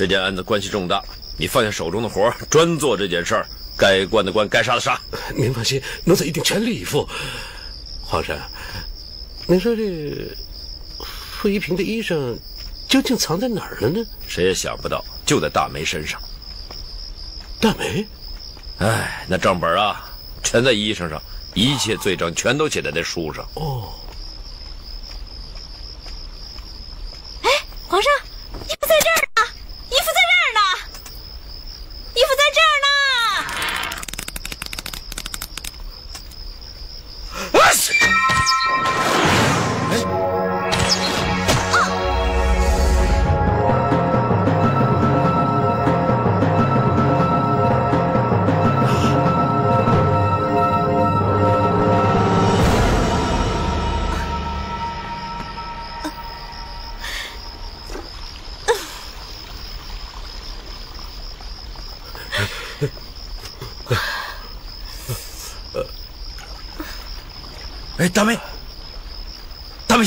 这件案子关系重大，你放下手中的活，专做这件事儿，该关的关，该杀的杀。您放心，奴才一定全力以赴。皇上，您说这傅一平的衣裳究竟藏在哪儿了呢？谁也想不到，就在大梅身上。大梅？哎，那账本啊，全在衣裳上，一切罪证全都写在那书上。哦。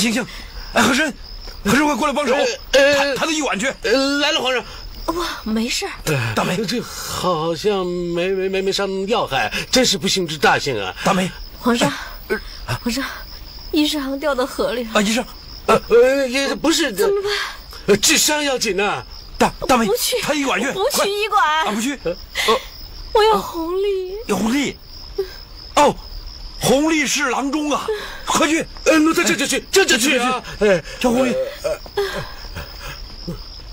大梅，醒醒！哎，和珅，和珅，快过来帮手！呃，抬到医馆去。呃，来了，皇上。我，没事。大梅，这好像没没没没伤要害，真是不幸之大幸啊！大梅，皇上，皇上，医生掉到河里了。啊，医生，呃呃，也不是怎么办？治伤要紧呐！大大梅，不去，抬医馆去，不去医馆。啊，不去。呃，我要红利。要红利？哦。红利是郎中啊，快去！呃，奴才这就去，这就去啊！哎，叫红力。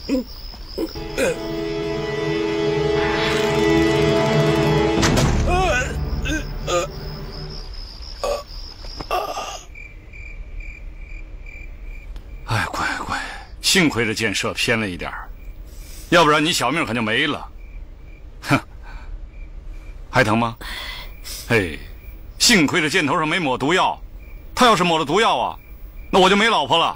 嗯，呃，呃，呃，哎，乖乖，幸亏这箭射偏了一点要不然你小命可就没了。哼，还疼吗？嘿。幸亏这箭头上没抹毒药，他要是抹了毒药啊，那我就没老婆了。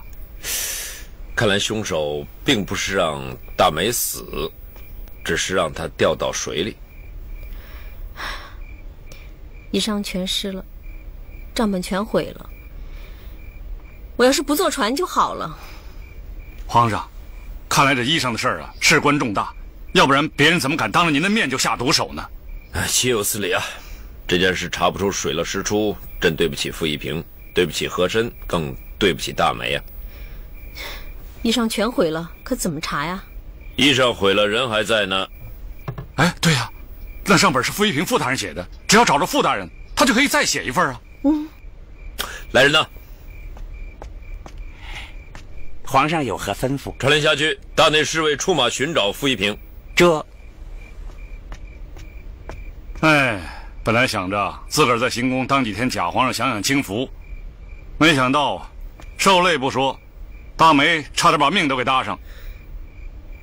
看来凶手并不是让大梅死，只是让她掉到水里。衣裳全湿了，账本全毁了。我要是不坐船就好了。皇上，看来这衣裳的事儿啊事关重大，要不然别人怎么敢当着您的面就下毒手呢？哎，岂有此理啊！这件事查不出水落石出，真对不起傅一平，对不起和珅，更对不起大梅呀。衣裳全毁了，可怎么查呀？衣裳毁了，人还在呢。哎，对呀，那上本是傅一平傅大人写的，只要找着傅大人，他就可以再写一份啊。嗯，来人呐！皇上有何吩咐？传令下去，大内侍卫出马寻找傅一平。这，哎。本来想着自个儿在行宫当几天假皇上享享清福，没想到受累不说，大梅差点把命都给搭上。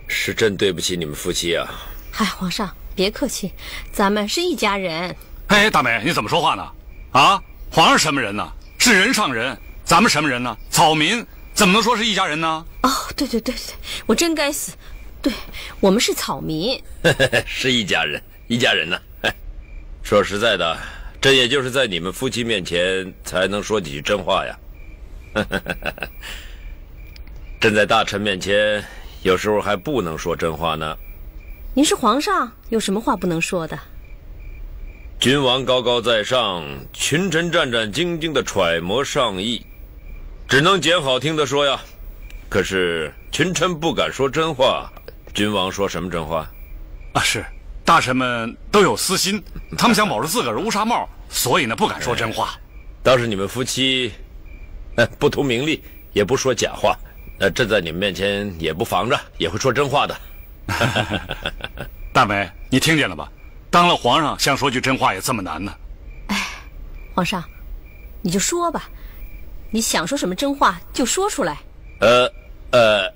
是真对不起你们夫妻啊！嗨，皇上别客气，咱们是一家人。哎，大梅你怎么说话呢？啊，皇上什么人呢？是人上人，咱们什么人呢？草民，怎么能说是一家人呢？哦，对对对对，我真该死，对我们是草民，是一家人，一家人呢。说实在的，这也就是在你们夫妻面前才能说几句真话呀。朕在大臣面前，有时候还不能说真话呢。您是皇上，有什么话不能说的？君王高高在上，群臣战战兢兢的揣摩上意，只能捡好听的说呀。可是群臣不敢说真话，君王说什么真话？啊，是。大臣们都有私心，他们想保住自个儿乌纱帽，所以呢不敢说真话。倒是你们夫妻，不图名利，也不说假话，呃朕在你们面前也不防着，也会说真话的。大梅，你听见了吧？当了皇上，想说句真话也这么难呢。哎，皇上，你就说吧，你想说什么真话就说出来。呃呃，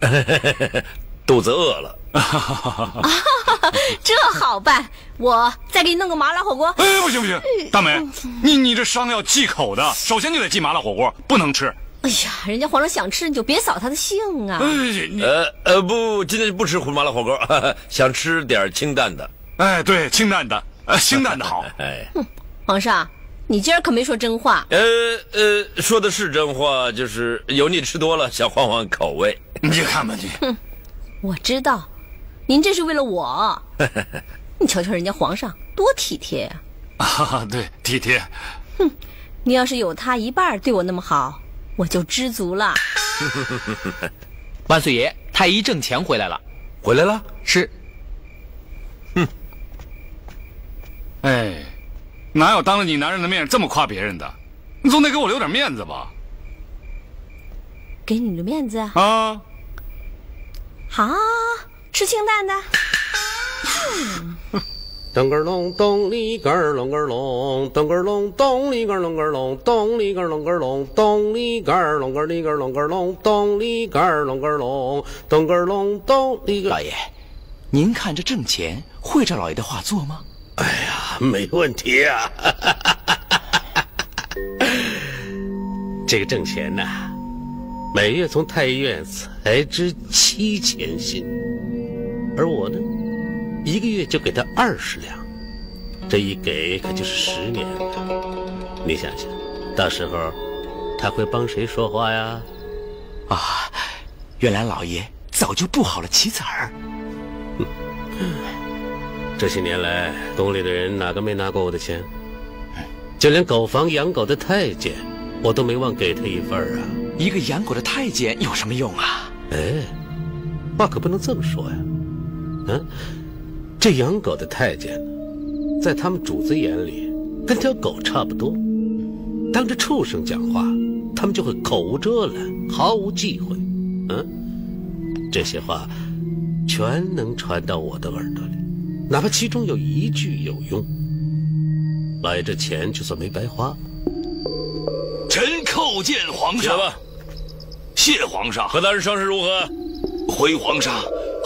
肚子饿了。这好办，我再给你弄个麻辣火锅。哎，不行不行，大美，你你这伤要忌口的，首先就得忌麻辣火锅，不能吃。哎呀，人家皇上想吃，你就别扫他的兴啊。呃呃，不，今天不吃麻辣火锅，想吃点清淡的。哎，对，清淡的，呃，清淡的好。哎，皇上，你今儿可没说真话。呃呃，说的是真话，就是油腻吃多了，想换换口味。你看吧你。哼我知道，您这是为了我。你瞧瞧人家皇上多体贴呀！啊，对，体贴。哼，你要是有他一半对我那么好，我就知足了。万岁爷，太医挣钱回来了。回来了？是。哼。哎，哪有当着你男人的面这么夸别人的？你总得给我留点面子吧。给你留面子啊？好，吃清淡的。咚个隆咚里个隆个隆，咚个隆咚里个隆个隆，咚里个隆个隆，咚里个隆个里个隆个隆，咚里个隆个隆，咚个隆咚里个。老爷，您看这挣钱会照老爷的话做吗？哎呀，没问题啊！这个挣钱呐，每月从太医院才支七千薪，而我呢？一个月就给他二十两，这一给可就是十年了。你想想，到时候他会帮谁说话呀？啊，原来老爷早就布好了棋子儿。这些年来，宫里的人哪个没拿过我的钱？就连狗房养狗的太监，我都没忘给他一份啊。一个养狗的太监有什么用啊？哎，话可不能这么说呀。嗯。这养狗的太监，在他们主子眼里，跟条狗差不多。当着畜生讲话，他们就会口无遮拦，毫无忌讳。嗯，这些话，全能传到我的耳朵里，哪怕其中有一句有用，来这钱就算没白花。臣叩见皇上。吧。谢皇上。何大人伤势如何？回皇上。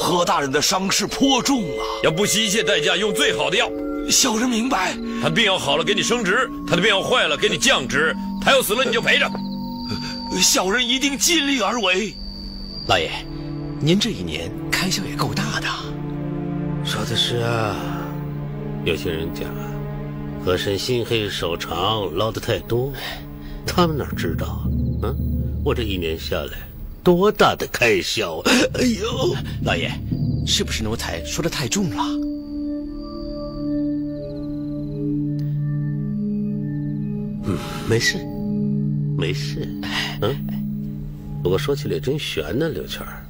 何大人的伤势颇重啊，要不惜一切代价用最好的药。小人明白。他病要好了给你升职，他的病要坏了给你降职，他要死了你就陪着。小人一定尽力而为。老爷，您这一年开销也够大的。说的是啊，有些人讲啊，和珅心黑手长，捞的太多，他们哪知道？嗯，我这一年下来。多大的开销！哎呦，老爷，是不是奴才说的太重了？嗯，没事，没事。嗯，不过说起来真悬呢，刘全儿。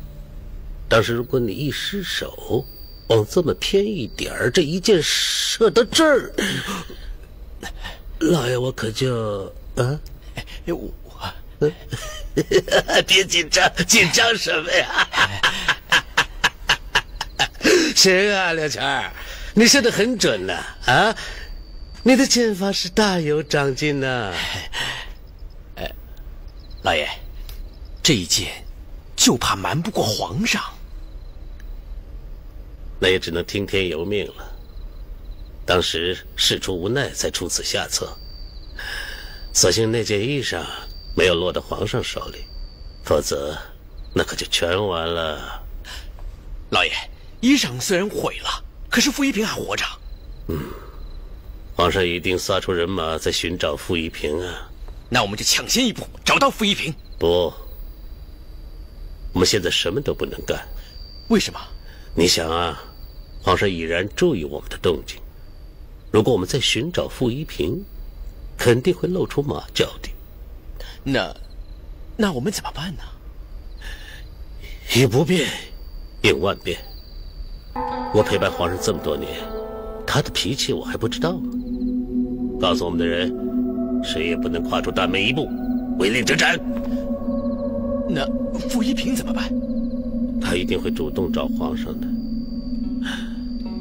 当时如果你一失手，往这么偏一点儿，这一箭射到这儿，老爷我可就啊，我。别紧张，紧张什么呀？行啊，刘全儿，你射的很准呢，啊，你的剑法是大有长进呢。哎，老爷，这一箭就怕瞒不过皇上，那也只能听天由命了。当时事出无奈，才出此下策。所幸那件衣裳。没有落到皇上手里，否则那可就全完了。老爷，衣裳虽然毁了，可是傅一平还活着。嗯，皇上一定撒出人马在寻找傅一平啊。那我们就抢先一步找到傅一平。不，我们现在什么都不能干。为什么？你想啊，皇上已然注意我们的动静，如果我们再寻找傅一平，肯定会露出马脚的。那，那我们怎么办呢？以不变应万变。我陪伴皇上这么多年，他的脾气我还不知道吗？告诉我们的人，谁也不能跨出大门一步，违令者斩。那傅一平怎么办？他一定会主动找皇上的。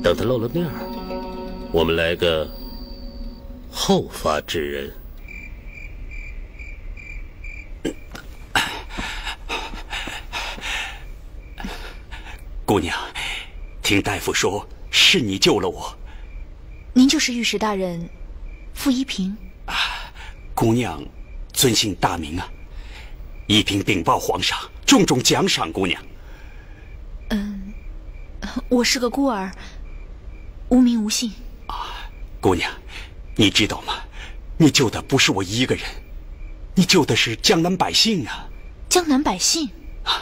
等他露了面儿，我们来个后发制人。姑娘，听大夫说是你救了我。您就是御史大人傅一平啊。姑娘，尊姓大名啊？一平禀报皇上，重重奖赏姑娘。嗯，我是个孤儿，无名无姓。啊，姑娘，你知道吗？你救的不是我一个人，你救的是江南百姓啊。江南百姓？啊，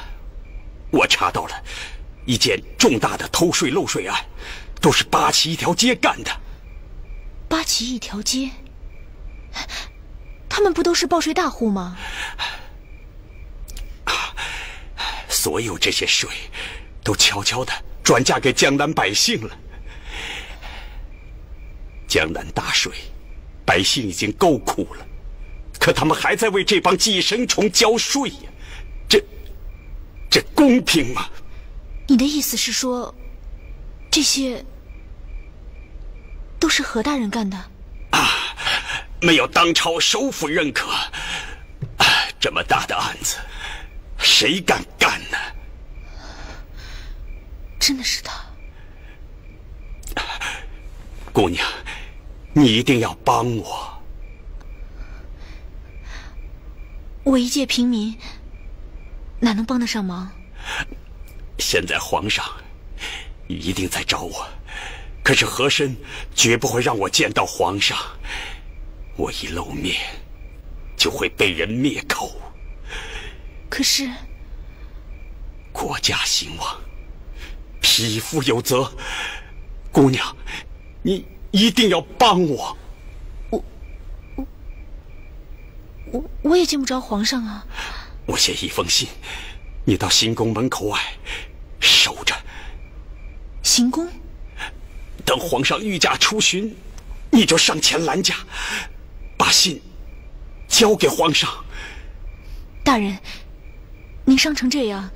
我查到了。一件重大的偷税漏税案，都是八旗一条街干的。八旗一条街，他们不都是报税大户吗？所有这些税，都悄悄的转嫁给江南百姓了。江南大水，百姓已经够苦了，可他们还在为这帮寄生虫交税呀！这，这公平吗？你的意思是说，这些都是何大人干的？啊，没有当朝首辅认可，这么大的案子。谁敢干呢？真的是他，姑娘，你一定要帮我。我一介平民，哪能帮得上忙？现在皇上一定在找我，可是和珅绝不会让我见到皇上。我一露面，就会被人灭口。可是，国家兴亡，匹夫有责。姑娘，你一定要帮我。我我我我也见不着皇上啊。我写一封信，你到行宫门口外守着。行宫？等皇上御驾出巡，你就上前拦驾，把信交给皇上。大人。您伤成这样，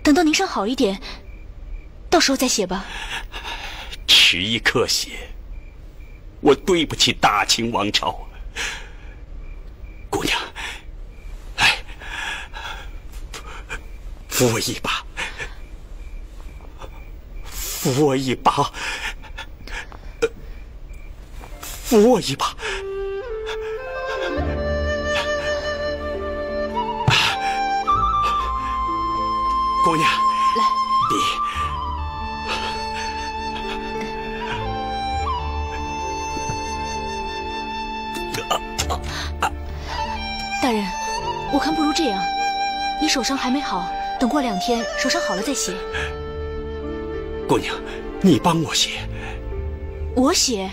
等到您伤好一点，到时候再写吧。迟一刻写，我对不起大清王朝。姑娘，来，扶我一把，扶我一把，扶我一把。姑娘，来，弟。大人，我看不如这样，你手伤还没好，等过两天手伤好了再写。姑娘，你帮我写。我写？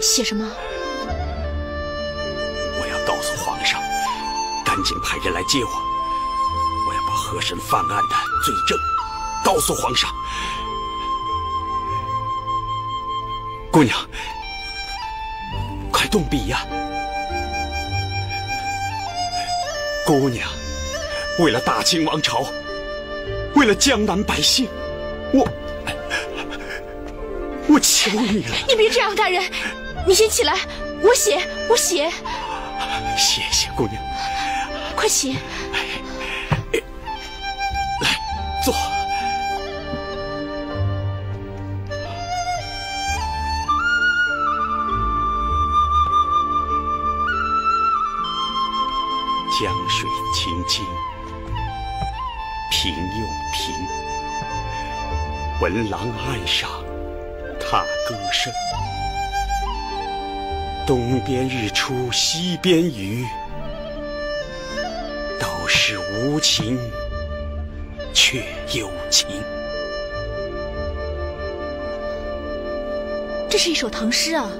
写什么？我要告诉皇上，赶紧派人来接我。我要把和珅犯案的罪证，告诉皇上。姑娘，快动笔呀！姑娘，为了大清王朝，为了江南百姓，我我求你了。你别这样，大人，你先起来，我写，我写。谢谢姑娘，快写。来坐。江水清清，平又平。闻郎岸上踏歌声，东边日出西边雨，道是无情。却有情。这是一首唐诗啊。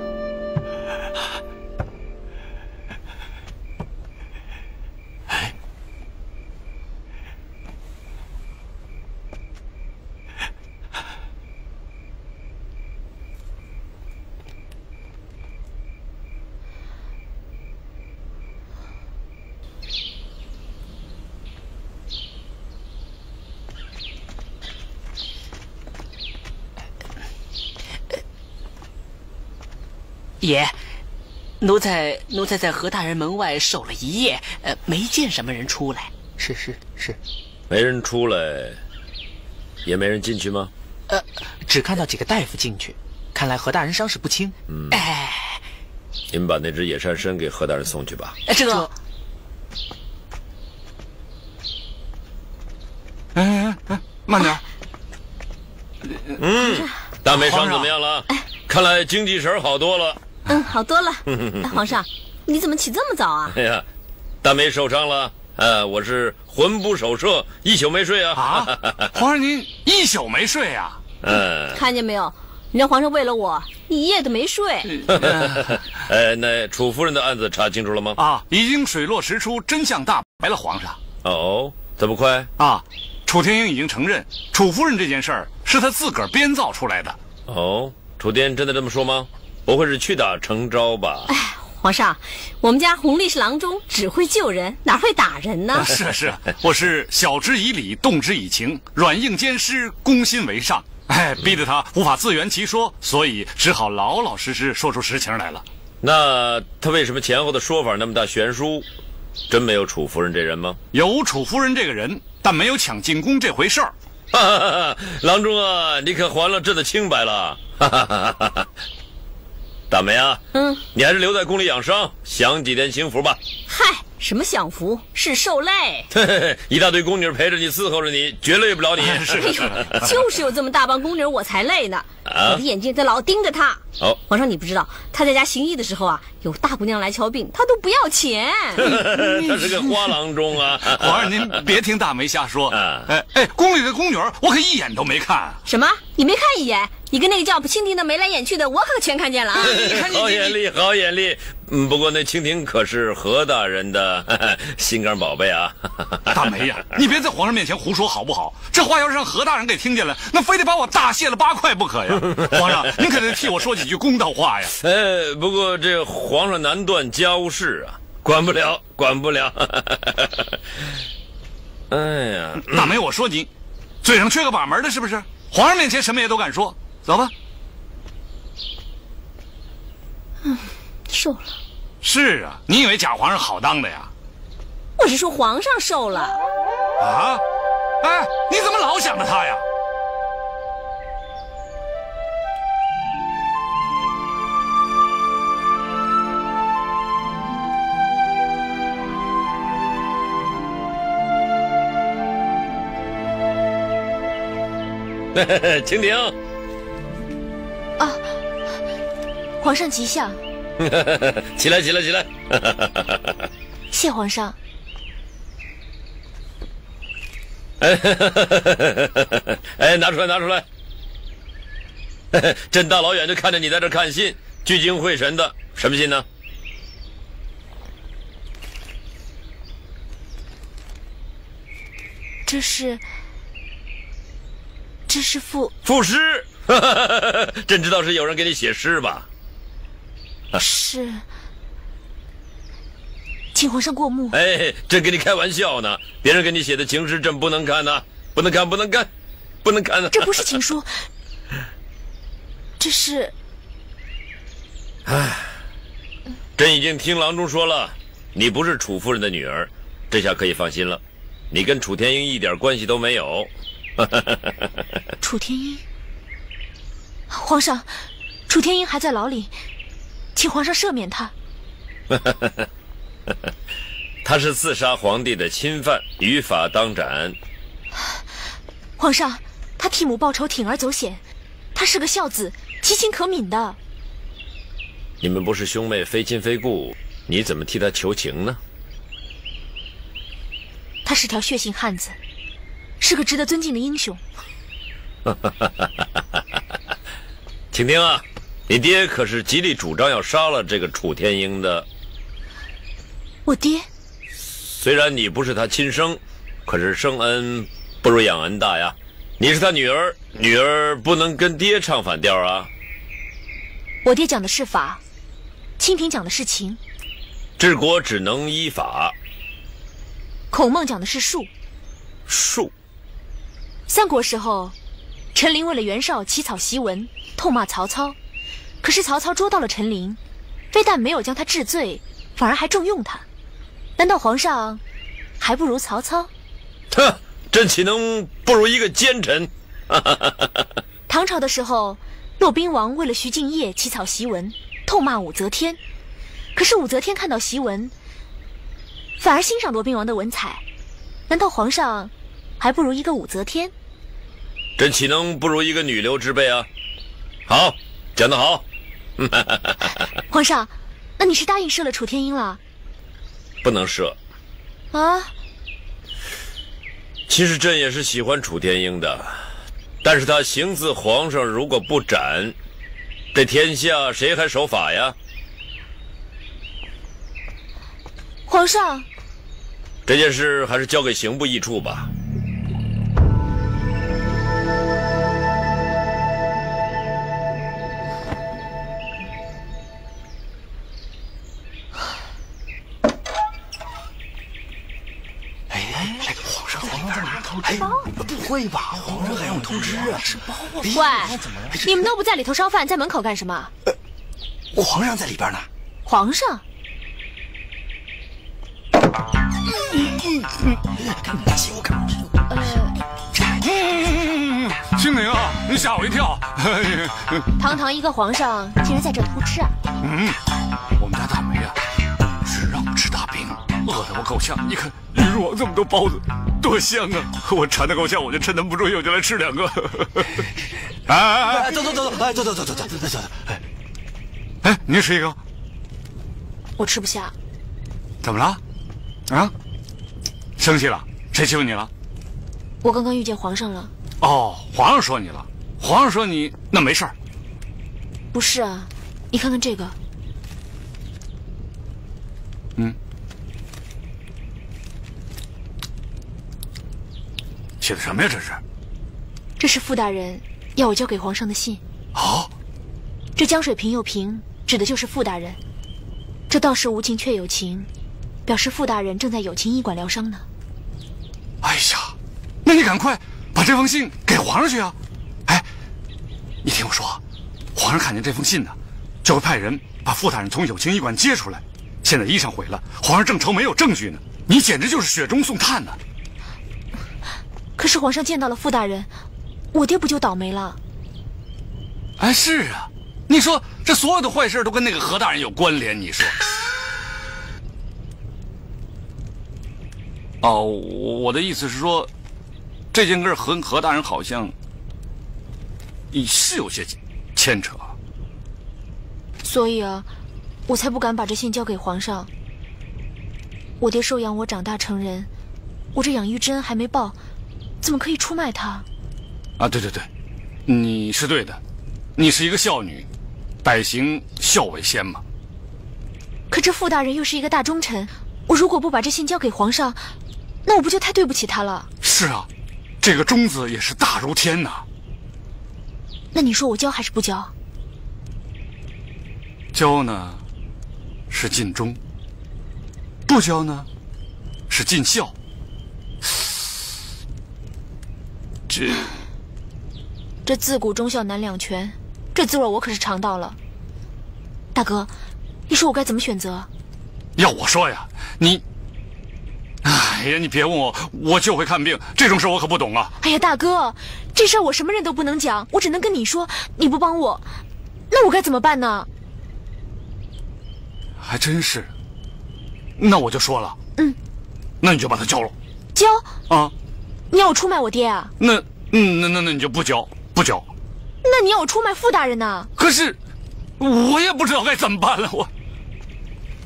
爷，奴才奴才在何大人门外守了一夜，呃，没见什么人出来。是是是，没人出来，也没人进去吗？呃，只看到几个大夫进去，看来何大人伤势不轻。嗯，哎，你们把那只野山参给何大人送去吧。哎这个，哎哎哎，慢点。嗯，大梅伤怎么样了？看来精气神好多了。嗯，好多了。皇上，你怎么起这么早啊？哎呀，大梅受伤了，呃，我是魂不守舍，一宿没睡啊。啊，皇上您一宿没睡啊？嗯，看见没有？你让皇上为了我一夜都没睡。呃，那楚夫人的案子查清楚了吗？啊，已经水落石出，真相大白了，皇上。哦，这么快？啊，楚天英已经承认，楚夫人这件事儿是他自个儿编造出来的。哦，楚天真的这么说吗？不会是屈打成招吧？哎皇上，我们家弘历是郎中，只会救人，哪会打人呢？是 啊是，啊我是晓之以理，动之以情，软硬兼施，攻心为上。哎，逼得他无法自圆其说，所以只好老老实实说出实情来了。那他为什么前后的说法那么大悬殊？真没有楚夫人这人吗？有楚夫人这个人，但没有抢进宫这回事儿。哈哈哈！郎中啊，你可还了朕的清白了。大梅啊，嗯，你还是留在宫里养伤，享几天清福吧。嗨，什么享福是受累。嘿嘿嘿，一大堆宫女陪着你，伺候着你，绝累不了你。是哎呦，就是有这么大帮宫女，我才累呢。啊我的眼睛在老盯着他。哦皇上你不知道，他在家行医的时候啊，有大姑娘来瞧病，他都不要钱。他是个花郎中啊。皇上您别听大梅瞎说。啊哎哎，宫里的宫女我可一眼都没看。什么？你没看一眼？你跟那个叫蜻蜓的眉来眼去的，我可全看见了啊！好眼力，好眼力。嗯，不过那蜻蜓可是何大人的 心肝宝贝啊。大梅呀，你别在皇上面前胡说好不好？这话要是让何大人给听见了，那非得把我大卸了八块不可呀！皇上，您可得替我说几句公道话呀！哎，不过这皇上难断家务事啊，管不了，管不了。哎呀，大梅，我说你，嘴上缺个把门的，是不是？皇上面前什么也都敢说，走吧。嗯瘦了，是啊，你以为假皇上好当的呀？我是说皇上瘦了。啊？哎，你怎么老想着他呀？蜻蜓，啊，皇上吉祥，起来，起来，起来！谢皇上。哎，拿出来，拿出来！朕大老远就看着你在这看信，聚精会神的，什么信呢？这是，这是赋赋诗。朕知道是有人给你写诗吧？是，请皇上过目。哎，朕跟你开玩笑呢，别人给你写的情诗，朕不能看呐，不能看，不能看，不能看啊。这不是情书，这是哎朕已经听郎中说了，你不是楚夫人的女儿，这下可以放心了。你跟楚天英一点关系都没有。楚天英。皇上，楚天英还在牢里，请皇上赦免他。他是刺杀皇帝的钦犯，于法当斩。皇上，他替母报仇，铤而走险，他是个孝子，其情可悯的。你们不是兄妹，非亲非故，你怎么替他求情呢？他是条血性汉子，是个值得尊敬的英雄。请听啊，你爹可是极力主张要杀了这个楚天英的。我爹虽然你不是他亲生，可是生恩不如养恩大呀。你是他女儿，女儿不能跟爹唱反调啊。我爹讲的是法，清廷讲的是情，治国只能依法。孔孟讲的是术。术。三国时候，陈琳为了袁绍起草檄文，痛骂曹操。可是曹操捉到了陈琳，非但没有将他治罪，反而还重用他。难道皇上还不如曹操？哼，朕岂能不如一个奸臣？唐朝的时候，骆宾王为了徐敬业起草檄文，痛骂武则天。可是武则天看到檄文，反而欣赏骆宾王的文采。难道皇上还不如一个武则天？朕岂能不如一个女流之辈啊？好，讲得好。皇上，那你是答应赦了楚天英了？不能赦。啊，其实朕也是喜欢楚天英的，但是他行刺皇上，如果不斩，这天下谁还守法呀？皇上，这件事还是交给刑部议处吧。会吧？皇上还用通知啊？是包啊？喂，你们都不在里头烧饭，在门口干什么？皇上在里边呢。皇上？青宁啊，你吓我一跳！堂堂一个皇上，竟然在这偷吃啊？嗯，我们家大梅啊，只让我吃大饼，饿得我够呛。你看鱼肉这么多包子，多香啊！我馋得够呛，我就趁他们不注意，我就来吃两个。哎哎哎，走走走走，哎走走走走走走走。哎，哎，你吃一个。我吃不下。怎么了？啊？生气了？谁欺负你了？我刚刚遇见皇上了。哦，皇上说你了。皇上说你那没事儿。不是啊，你看看这个。写的什么呀？这是？这是傅大人要我交给皇上的信。哦。这江水平又平，指的就是傅大人。这道是无情却有情，表示傅大人正在有情医馆疗伤呢。哎呀，那你赶快把这封信给皇上去啊！哎，你听我说，皇上看见这封信呢，就会派人把傅大人从有情医馆接出来。现在衣裳毁了，皇上正愁没有证据呢。你简直就是雪中送炭呢。可是皇上见到了傅大人，我爹不就倒霉了？哎，是啊，你说这所有的坏事都跟那个何大人有关联，你说？哦，我我的意思是说，这件事和何大人好像，你是有些牵扯。所以啊，我才不敢把这信交给皇上。我爹收养我长大成人，我这养育之恩还没报，怎么可以出卖他？啊，对对对，你是对的，你是一个孝女，百行孝为先嘛。可这傅大人又是一个大忠臣，我如果不把这信交给皇上，那我不就太对不起他了？是啊，这个忠字也是大如天呐。那你说我交还是不交？交呢，是尽忠；不交呢，是尽孝。这 这自古忠孝难两全，这滋味我可是尝到了。大哥，你说我该怎么选择？要我说呀，你，哎呀，你别问我，我就会看病，这种事我可不懂啊。哎呀，大哥，这事儿我什么人都不能讲，我只能跟你说。你不帮我，那我该怎么办呢？还真是，那我就说了。嗯，那你就把他交了。交啊？你要我出卖我爹啊？那，嗯，那那那你就不交，不交。那你要我出卖傅大人呢？可是，我也不知道该怎么办了。我，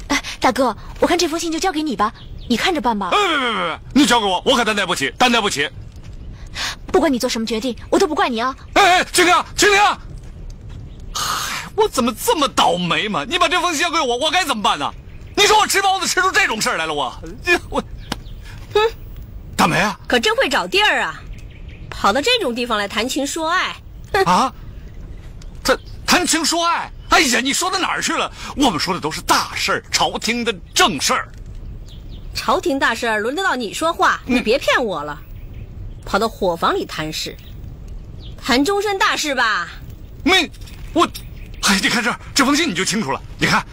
哎，大哥，我看这封信就交给你吧，你看着办吧。哎别别别别，你交给我，我可担待不起，担待不起。不管你做什么决定，我都不怪你啊。哎哎，青灵，青灵。嗨，我怎么这么倒霉嘛？你把这封信交给我，我该怎么办呢？你说我吃包子吃出这种事儿来了，我 我，哼，大梅啊，可真会找地儿啊，跑到这种地方来谈情说爱。啊，这谈情说爱？哎呀，你说到哪儿去了？我们说的都是大事儿，朝廷的正事儿。朝廷大事儿轮得到你说话？你别骗我了，跑到伙房里谈事，谈终身大事吧？没，我，哎，你看这儿这封信你就清楚了。你看，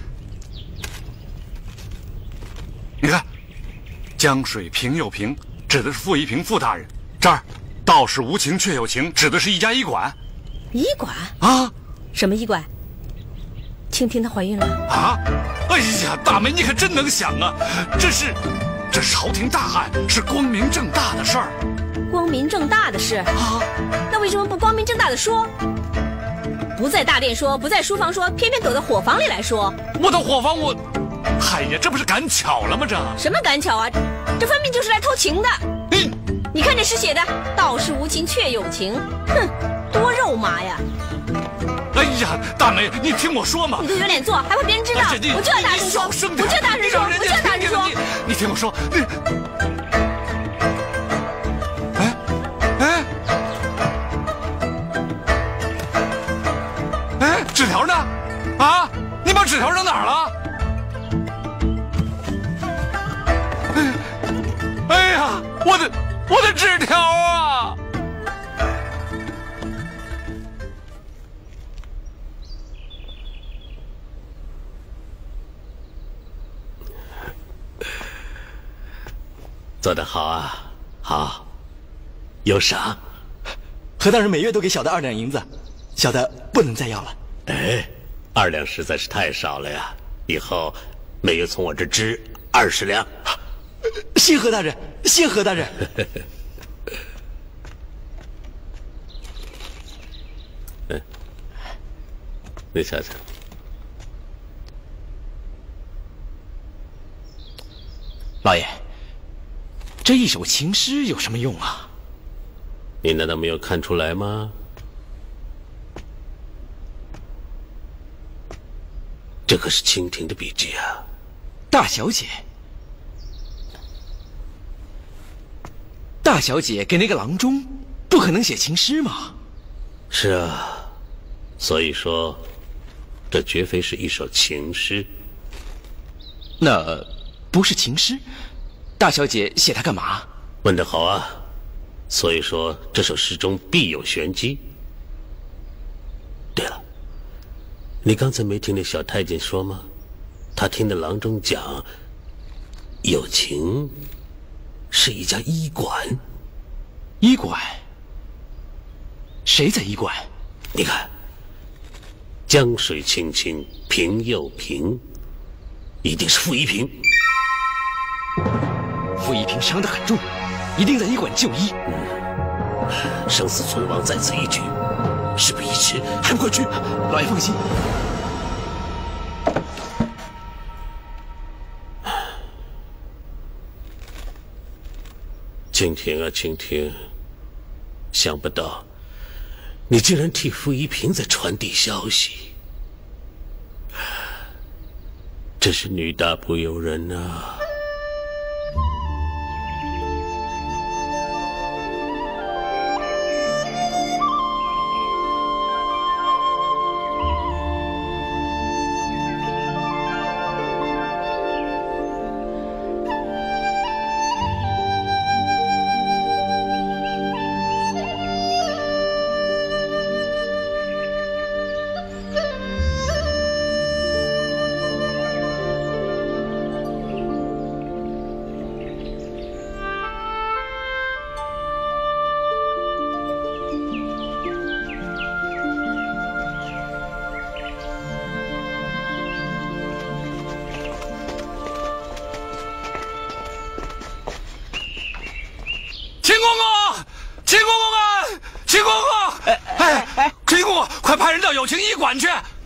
你看，江水平又平，指的是傅一平傅大人。这儿道是无情却有情，指的是一家医馆。医馆啊？什么医馆？青婷她怀孕了啊？哎呀，大梅，你可真能想啊！这是，这朝廷大案，是光明正大的事儿。光明正大的事啊？那为什么不光明正大的说？不在大殿说，不在书房说，偏偏躲到伙房里来说。我的伙房，我，哎呀，这不是赶巧了吗？这什么赶巧啊？这分明就是来偷情的。你，你看这诗写的“道是无情却有情”，哼，多肉麻呀！哎呀，大美，你听我说嘛！你都有脸做，还怕别人知道？我就要大声说！我就要大声说！我就要大声说！你听我说，你。哎。哎纸条呢？啊！你把纸条扔哪儿了？我的我的纸条啊！做得好啊，好，有赏。何大人每月都给小的二两银子，小的不能再要了。哎，二两实在是太少了呀！以后每月从我这支二十两。谢何大人，谢何大人。嗯，你瞧瞧，老爷，这一首情诗有什么用啊？你难道没有看出来吗？这可是蜻蜓的笔迹啊！大小姐，大小姐给那个郎中，不可能写情诗嘛？是啊，所以说，这绝非是一首情诗。那不是情诗，大小姐写它干嘛？问得好啊！所以说，这首诗中必有玄机。对了。你刚才没听那小太监说吗？他听那郎中讲，友情是一家医馆。医馆？谁在医馆？你看，江水清清，平又平，一定是傅一平。傅一平伤得很重，一定在医馆就医。嗯，生死存亡在此一举。事不宜迟，还不快去！老爷放心。蜻蜓啊，蜻蜓！想不到，你竟然替傅一平在传递消息，真是女大不由人啊！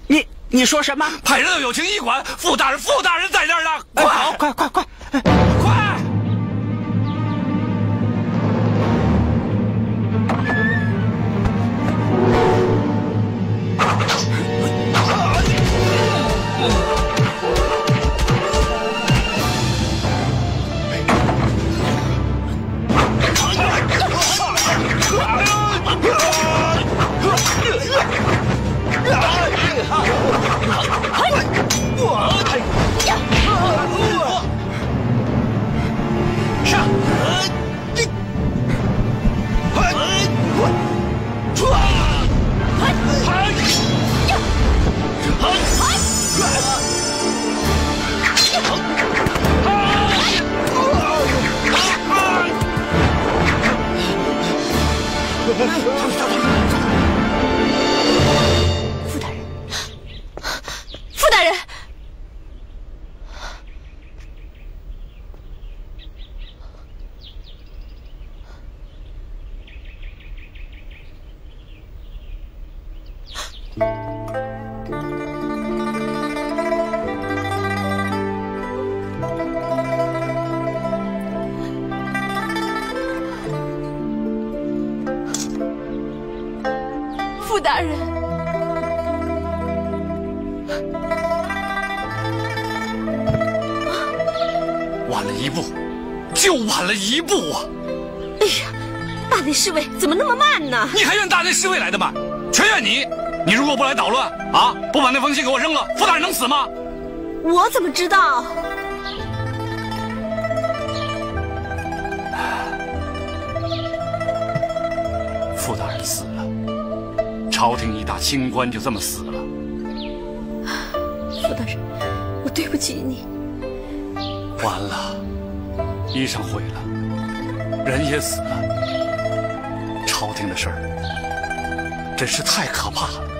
你你说什么？派人到友情医馆，傅大人，傅大人在那儿呢！快，快，快，快！的慢？全怨你！你如果不来捣乱啊，不把那封信给我扔了，傅大人能死吗？我怎么知道？傅大人死了，朝廷一大清官就这么死了。傅大人，我对不起你。完了，衣裳毁了，人也死了，朝廷的事儿真是太可怕了。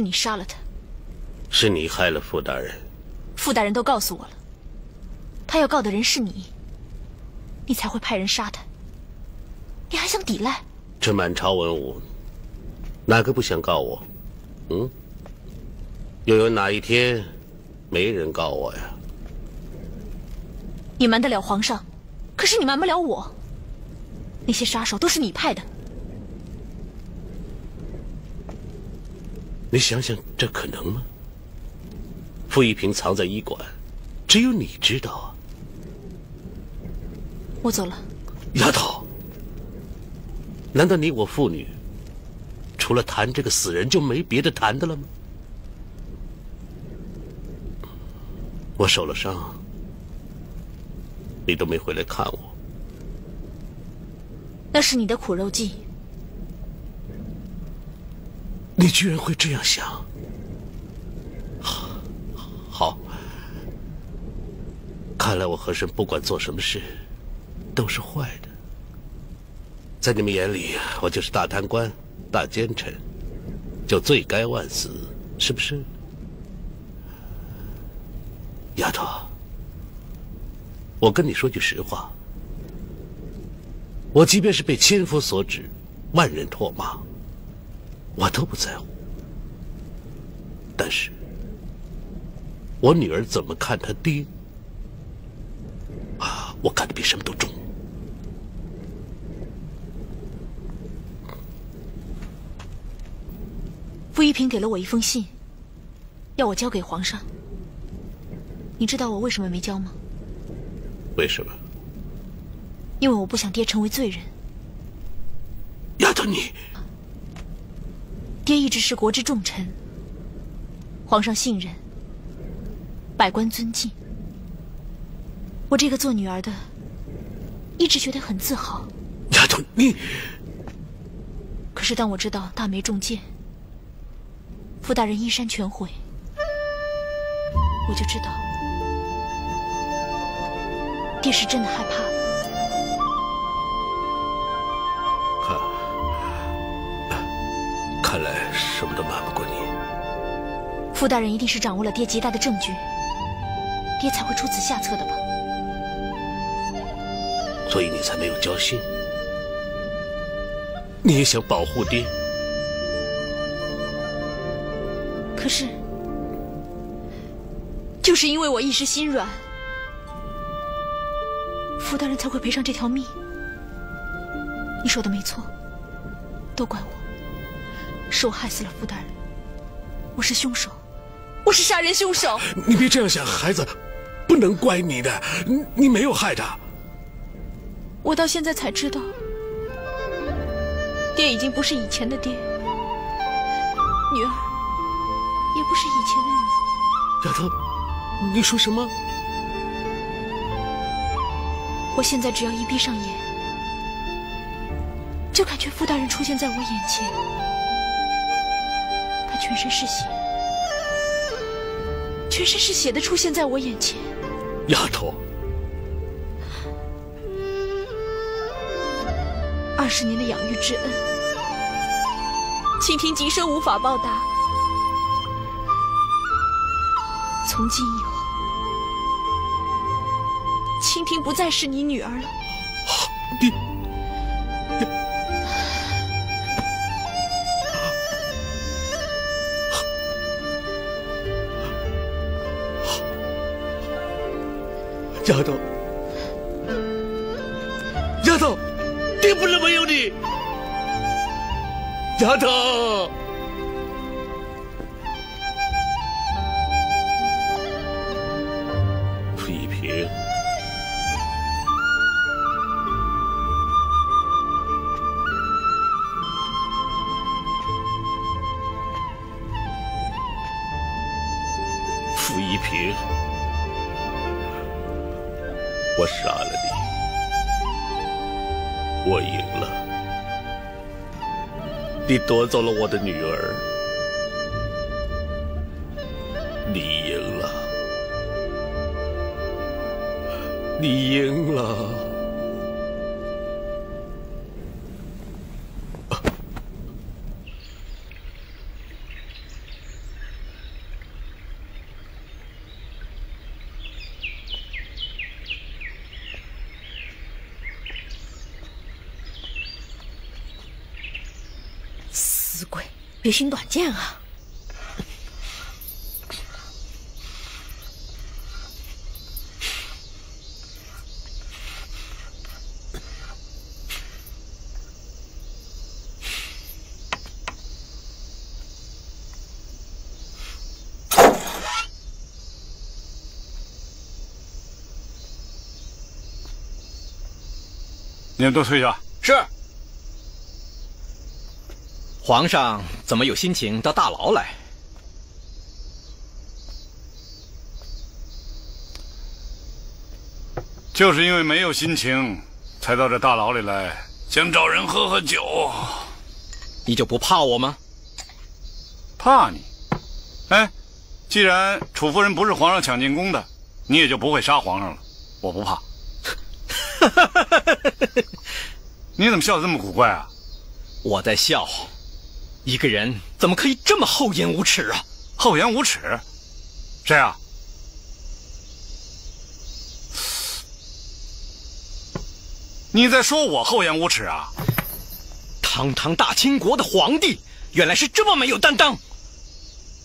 是你杀了他，是你害了傅大人。傅大人都告诉我了，他要告的人是你，你才会派人杀他。你还想抵赖？这满朝文武，哪个不想告我？嗯？又有哪一天没人告我呀？你瞒得了皇上，可是你瞒不了我。那些杀手都是你派的。你想想，这可能吗？傅一平藏在医馆，只有你知道啊。我走了。丫头，难道你我父女除了谈这个死人就没别的谈的了吗？我受了伤，你都没回来看我。那是你的苦肉计。你居然会这样想？好，看来我和珅不管做什么事，都是坏的。在你们眼里，我就是大贪官、大奸臣，就罪该万死，是不是？丫头，我跟你说句实话，我即便是被千夫所指，万人唾骂。我都不在乎，但是，我女儿怎么看她爹？啊，我看得比什么都重。傅一平给了我一封信，要我交给皇上。你知道我为什么没交吗？为什么？因为我不想爹成为罪人。丫头，你。爹一直是国之重臣，皇上信任，百官尊敬。我这个做女儿的，一直觉得很自豪。丫头，你……可是当我知道大梅中箭，傅大人衣衫全毁，我就知道，爹是真的害怕了。傅大人一定是掌握了爹极大的证据，爹才会出此下策的吧？所以你才没有交心。你也想保护爹，可是，就是因为我一时心软，傅大人才会赔上这条命。你说的没错，都怪我。是我害死了傅大人，我是凶手，我是杀人凶手。你别这样想，孩子，不能怪你的，你你没有害他。我到现在才知道，爹已经不是以前的爹，女儿也不是以前的女儿。丫头，你说什么？我现在只要一闭上眼，就感觉傅大人出现在我眼前。他全身是血，全身是血的出现在我眼前。丫头，二十年的养育之恩，蜻蜓今生无法报答。从今以后，蜻蜓不再是你女儿了。你丫头，丫头，爹不能没有你，丫头。夺走了我的女儿，你赢了，你赢了。死寻短见啊！你们都退下。是。皇上怎么有心情到大牢来？就是因为没有心情，才到这大牢里来，想找人喝喝酒。你就不怕我吗？怕你？哎，既然楚夫人不是皇上抢进宫的，你也就不会杀皇上了。我不怕。你怎么笑得这么古怪啊？我在笑，一个人怎么可以这么厚颜无耻啊？厚颜无耻？谁啊？你在说我厚颜无耻啊？堂堂大清国的皇帝，原来是这么没有担当。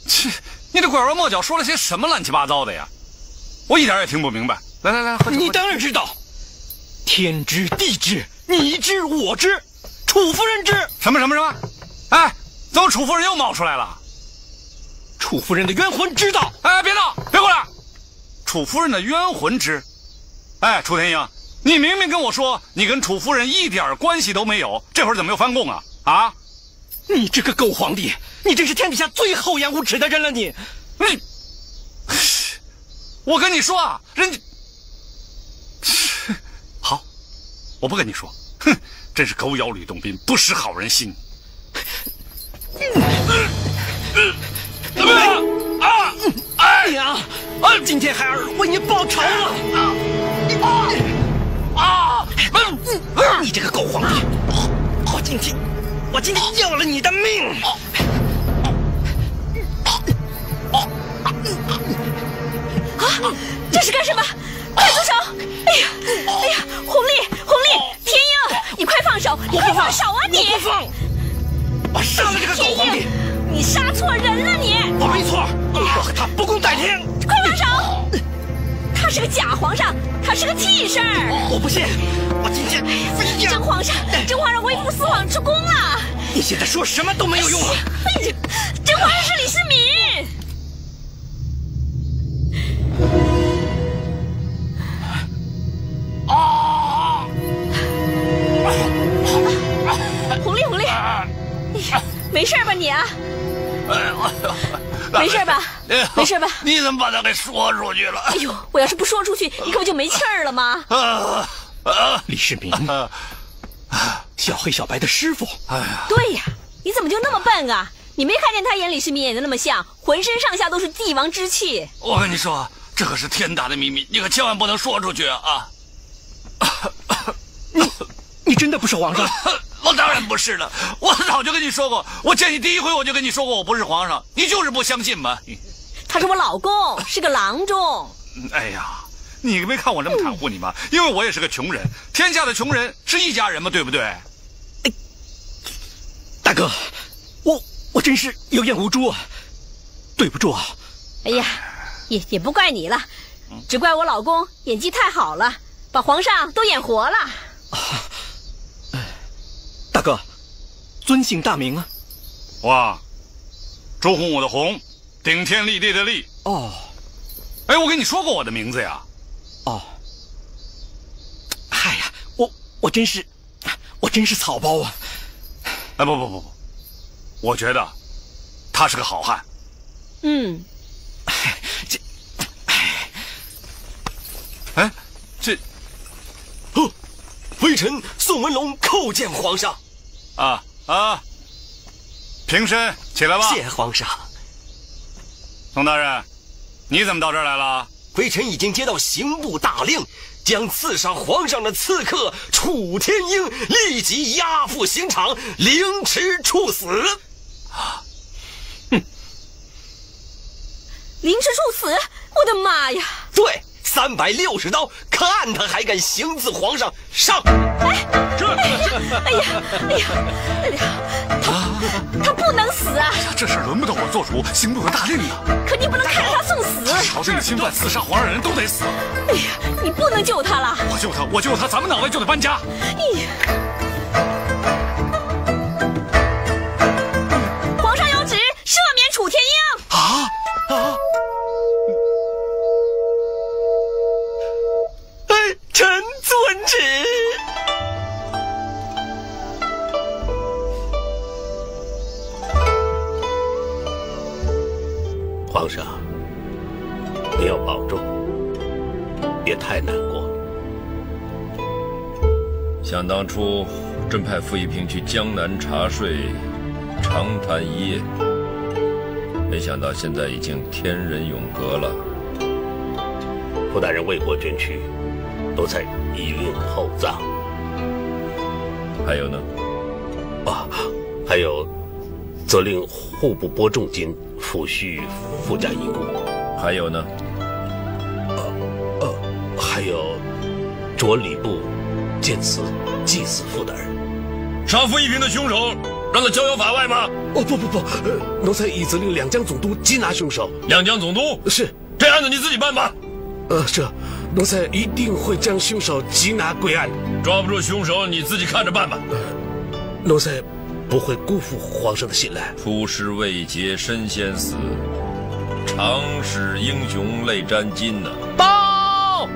切，你这拐弯抹角说了些什么乱七八糟的呀？我一点也听不明白。来来来，你当然知道，天知地知，你知我知，楚夫人知。什么什么什么？哎，怎么楚夫人又冒出来了？楚夫人的冤魂知道。哎，别闹，别过来！楚夫人的冤魂知？哎，楚天英，你明明跟我说你跟楚夫人一点关系都没有，这会儿怎么又翻供啊？啊！你这个狗皇帝，你真是天底下最厚颜无耻的人了！你，你，我跟你说啊，人家。好，我不跟你说，哼，真是狗咬吕洞宾，不识好人心。怎么样啊？哎呀，啊！今天孩儿为你报仇了！啊啊！你这个狗皇帝，我今天，我今天要了你的命！啊！这是干什么？快住手！哎呀，哎呀，红丽，红丽，天英，你快放手！你快放手啊你！我杀了这个狗皇帝！你杀错人了你！我没错，我和他不共戴天！快放手！他是个假皇上，他是个替身儿！我不信！我今天非要真皇上，真皇上为父私访出宫了！你现在说什么都没有用了！真皇上是李世民！没事吧你啊？哎呦没事吧？没事吧？你怎么把他给说出去了？哎呦，我要是不说出去，你可不就没气儿了吗？啊啊！李世民，小黑小白的师傅。哎呀，对呀，你怎么就那么笨啊？你没看见他演李世民演的那么像，浑身上下都是帝王之气。我跟你说，这可是天大的秘密，你可千万不能说出去啊！你你真的不是皇上？我当然不是了，我早就跟你说过，我见你第一回我就跟你说过我不是皇上，你就是不相信嘛。他是我老公，是个郎中。哎呀，你没看我这么袒护你吗？因为我也是个穷人，天下的穷人是一家人嘛，对不对？大哥，我我真是有眼无珠啊，对不住啊。哎呀，也也不怪你了，只怪我老公演技太好了，把皇上都演活了。大哥，尊姓大名啊？哇，朱洪武的洪，顶天立地的立。哦，哎，我跟你说过我的名字呀。哦，嗨呀，我我真是，我真是草包啊！哎，不不不不，我觉得他是个好汉。嗯，这，哎，这，哦，微臣宋文龙叩见皇上。啊啊！平身，起来吧。谢皇上。宋大人，你怎么到这儿来了？微臣已经接到刑部大令，将刺杀皇上的刺客楚天英立即押赴刑场，凌迟处死。啊！哼！凌迟处死！我的妈呀！对，三百六十刀，看他还敢行刺皇上！上！哎，这，哎呀，哎呀，哎呀，他他不能死啊！哎呀，这事儿轮不到我做主，刑部有大令呢。可你不能看着他送死！朝廷的钦犯刺杀皇上的人都得死。哎呀，你不能救他了！我救他，我救他，咱们脑袋就得搬家。哎呀！当初，朕派傅一平去江南查税，长谈一夜，没想到现在已经天人永隔了。傅大人为国捐躯，都在以令厚葬。还有呢？啊，还有，责令户部拨重金抚恤傅家遗孤。还有呢？呃呃，还有，着礼部建祠祭祀傅大人。杀傅一平的凶手，让他逍遥法外吗？哦不不不，呃，奴才已责令两江总督缉拿凶手。两江总督是这案子你自己办吧。呃，这奴才一定会将凶手缉拿归案。抓不住凶手，你自己看着办吧。呃，奴才不会辜负皇上的信赖。出师未捷身先死，常使英雄泪沾襟呐。报！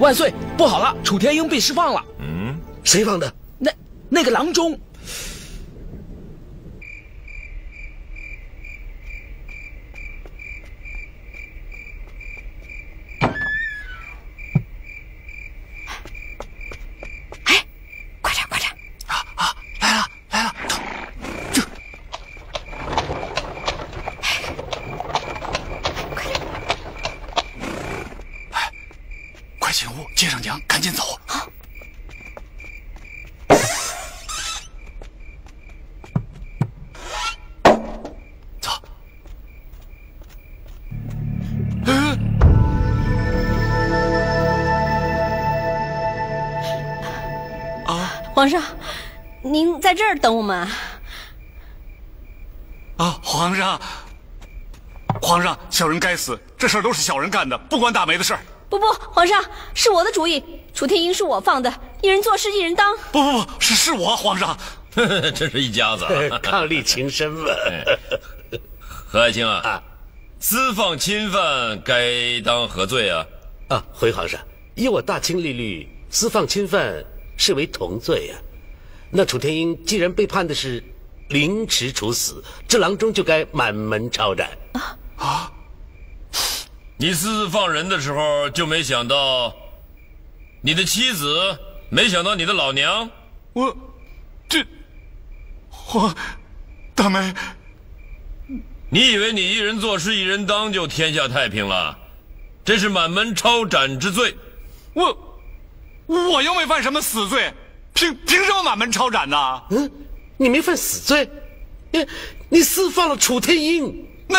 万岁！不好了，楚天鹰被释放了。嗯，谁放的？那那个郎中。进屋接上娘，赶紧。走。在这儿等我们啊？啊，皇上！皇上，小人该死，这事儿都是小人干的，不关大梅的事儿。不不，皇上是我的主意，楚天英是我放的，一人做事一人当。不不不，是是我，皇上，真是一家子，啊 伉俪情深嘛。何爱卿啊，私放侵犯该当何罪啊？啊，回皇上，依我大清律律，私放侵犯视为同罪呀。那楚天英既然被判的是凌迟处死，这郎中就该满门抄斩。啊啊！你私自放人的时候，就没想到你的妻子，没想到你的老娘。我，这，我，大梅，你以为你一人做事一人当就天下太平了？这是满门抄斩之罪。我，我又没犯什么死罪，凭凭什么满门抄斩呢？嗯，你没犯死罪，你你私放了楚天英，那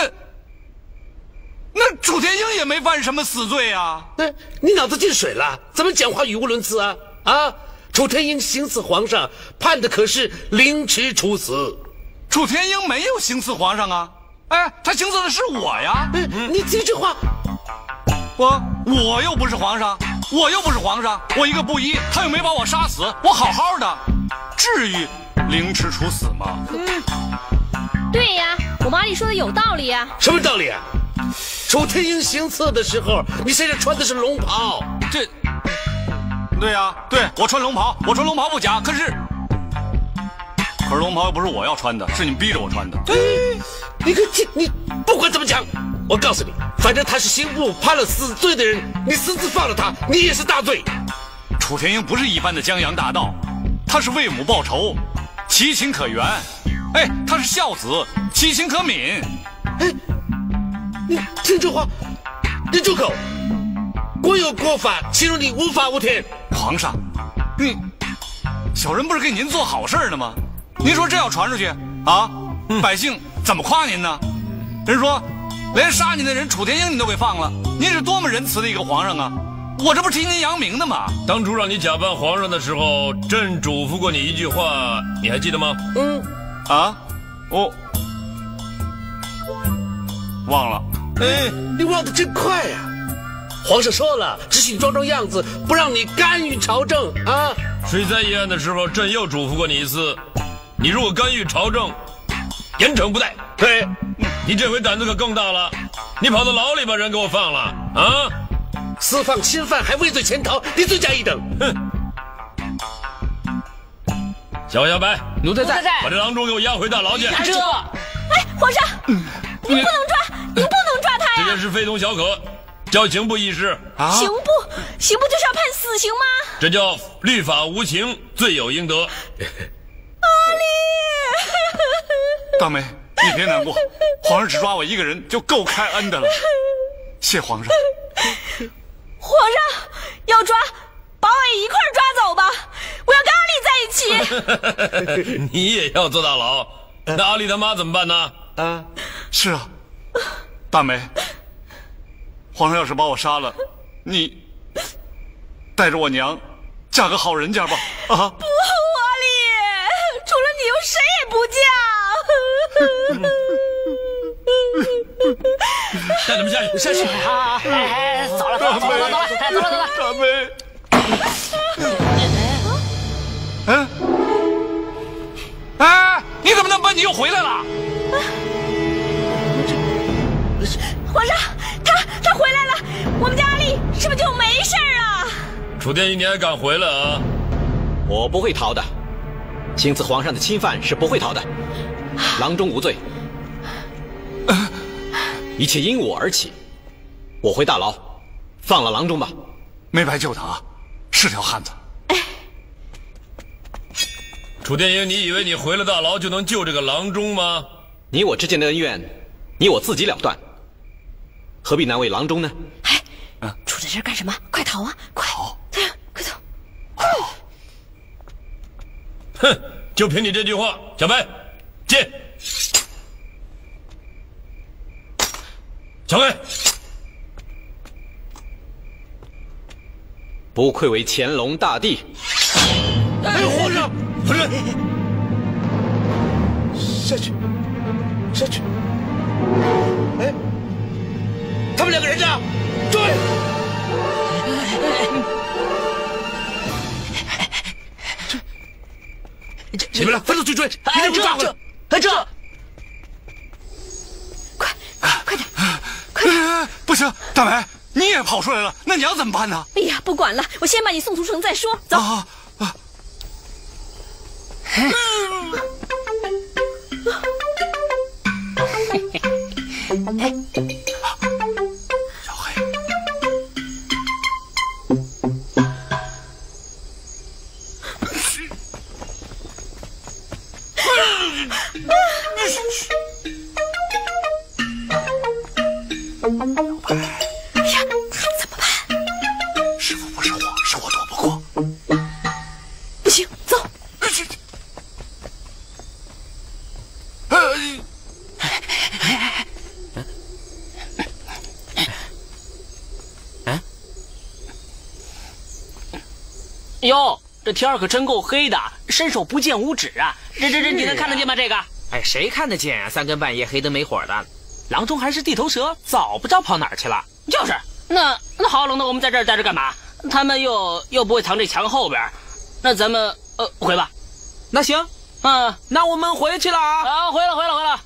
那楚天英也没犯什么死罪啊。那你脑子进水了？怎么讲话语无伦次啊？啊！楚天英行刺皇上，判的可是凌迟处死。楚天英没有行刺皇上啊！哎，他行刺的是我呀！嗯，你这句话，我我又不是皇上，我又不是皇上，我一个布衣，他又没把我杀死，我好好的，至于凌迟处死吗？嗯，对呀，我妈你说的有道理呀。什么道理啊？楚天英行刺的时候，你身上穿的是龙袍，这。对呀，对我穿龙袍，我穿龙袍不假。可是，可是龙袍又不是我要穿的，是你们逼着我穿的。哎，你可听，你不管怎么讲，我告诉你，反正他是刑部判了死罪的人，你私自放了他，你也是大罪。楚天英不是一般的江洋大盗，他是为母报仇，其情可原。哎，他是孝子，其情可悯。哎，你听这话，你住口！国有国法，岂容你无法无天？皇上，你小人不是给您做好事呢吗？您说这要传出去啊，百姓怎么夸您呢？人说，连杀你的人楚天英你都给放了，您是多么仁慈的一个皇上啊！我这不是替您扬名的吗？当初让你假扮皇上的时候，朕嘱咐过你一句话，你还记得吗？嗯，啊，我忘了。哎，你忘得真快呀！皇上说了，只许你装装样子，不让你干预朝政啊！水灾一案的时候，朕又嘱咐过你一次，你如果干预朝政，严惩不贷。对，你这回胆子可更大了，你跑到牢里把人给我放了啊！私放侵犯还畏罪潜逃，你罪加一等。哼！小小白，奴才在，把这郎中给我押回大牢去。这，哎，皇上，你不能抓，你不能抓他呀！这件事非同小可。叫刑部议事啊！刑部，刑部就是要判死刑吗？这叫律法无情，罪有应得。阿丽，大梅，你别难过，皇上只抓我一个人就够开恩的了。谢皇上。皇上要抓，把我也一块抓走吧，我要跟阿丽在一起。你也要坐大牢？那阿丽他妈怎么办呢？啊，是啊，大梅。皇上要是把我杀了，你带着我娘嫁个好人家吧！啊！不，阿丽，除了你，我谁也不嫁。带他们下去，下去！哎，走了，走了，走了，走了，走了，走了。大妹，嗯，哎，你怎么那么笨？你又回来了？皇上。他他回来了，我们家阿丽是不是就没事啊？楚天一，你还敢回来啊？我不会逃的，行刺皇上的侵犯是不会逃的。郎中无罪，一切因我而起。我回大牢，放了郎中吧。没白救他，是条汉子。楚天英，你以为你回了大牢就能救这个郎中吗？你我之间的恩怨，你我自己了断。何必难为郎中呢？哎，杵在这儿干什么？快逃啊！快，对呀，快走！哼，就凭你这句话，小白，进。小白，不愧为乾隆大帝。哎，皇上，夫人，下去，下去。哎。他们两个人呢？追！追！你们俩分头去追！一定抓回来！来这！快，快点！快点！不行，大梅，你也跑出来了，那娘怎么办呢？哎呀，不管了，我先把你送出城再说。走。啊啊！哎呀怎么办师傅不是我是我躲不过不行走哎，哎哎呦这天儿可真够黑的伸手不见五指啊这这这你能看得见吗这个哎，谁看得见啊？三更半夜黑灯没火的，郎中还是地头蛇，早不知道跑哪儿去了。就是，那那好冷的，我们在这儿待着干嘛？他们又又不会藏这墙后边，那咱们呃回吧。那行，嗯，那我们回去了啊！啊，回了，回了，回了。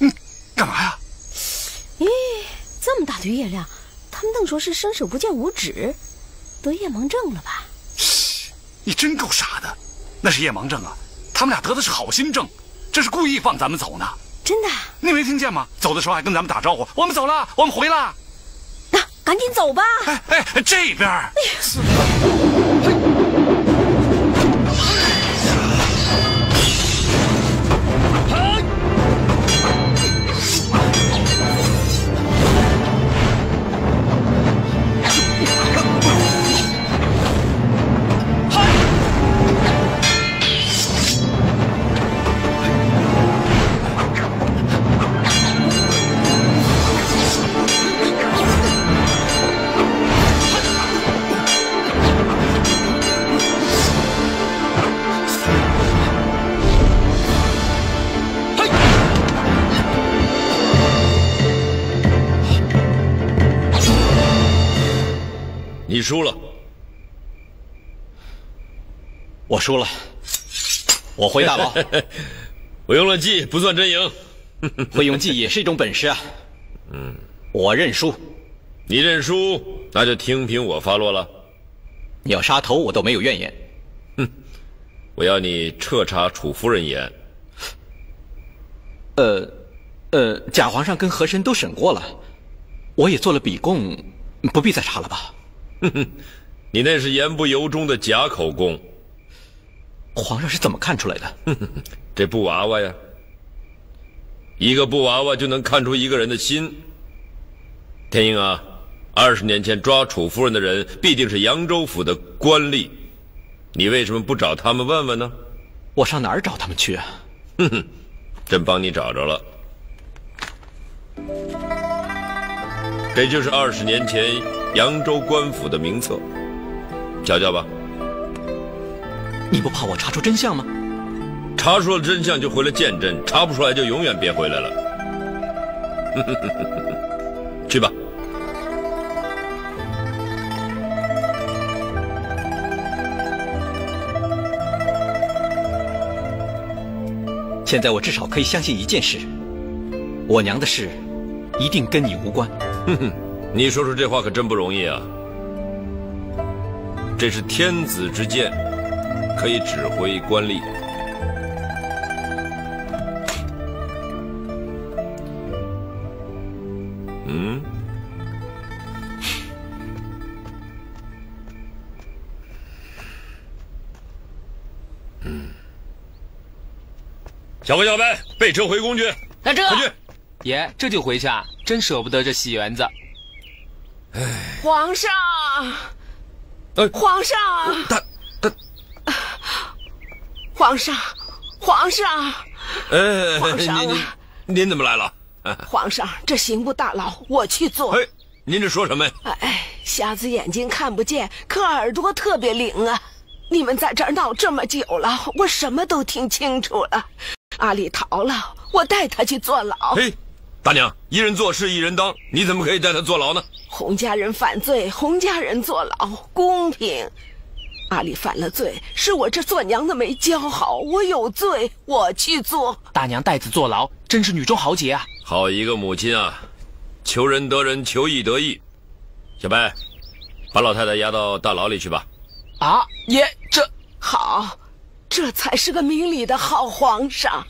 嗯，干嘛呀？咦，这么大的月亮，他们愣说是伸手不见五指，得夜盲症了吧？嘘，你真够傻的，那是夜盲症啊！他们俩得的是好心症，这是故意放咱们走呢。真的？你没听见吗？走的时候还跟咱们打招呼，我们走了，我们回了。那赶紧走吧。哎哎，这边。哎你输了，我输了，我回大牢。我用了计，不算真赢。会用计也是一种本事啊。嗯，我认输。你认输，那就听凭我发落了。你要杀头，我都没有怨言。哼，我要你彻查楚夫人一案。呃，呃，假皇上跟和珅都审过了，我也做了笔供，不必再查了吧？哼哼，你那是言不由衷的假口供。皇上是怎么看出来的？哼哼，这布娃娃呀，一个布娃娃就能看出一个人的心。天英啊，二十年前抓楚夫人的人必定是扬州府的官吏，你为什么不找他们问问呢？我上哪儿找他们去啊？哼哼，真帮你找着了。这就是二十年前。扬州官府的名册，瞧瞧吧。你不怕我查出真相吗？查出了真相就回来见朕，查不出来就永远别回来了。去吧。现在我至少可以相信一件事：我娘的事一定跟你无关。哼哼。你说出这话可真不容易啊！这是天子之剑，可以指挥官吏。嗯？嗯。小白，小白，备车回宫去。来这，快去！爷，这就回去啊？真舍不得这喜园子。皇上，皇上，他他，皇上，皇上，哎，皇上您您怎么来了？皇上，这刑部大牢我去做。哎，您这说什么呀？哎，瞎子眼睛看不见，可耳朵特别灵啊！你们在这儿闹这么久了，我什么都听清楚了。阿里逃了，我带他去坐牢。嘿，大娘，一人做事一人当，你怎么可以带他坐牢呢？洪家人犯罪，洪家人坐牢，公平。阿丽犯了罪，是我这做娘的没教好，我有罪，我去做。大娘带子坐牢，真是女中豪杰啊！好一个母亲啊！求人得人，求义得义。小白，把老太太押到大牢里去吧。啊，爷，这好，这才是个明理的好皇上。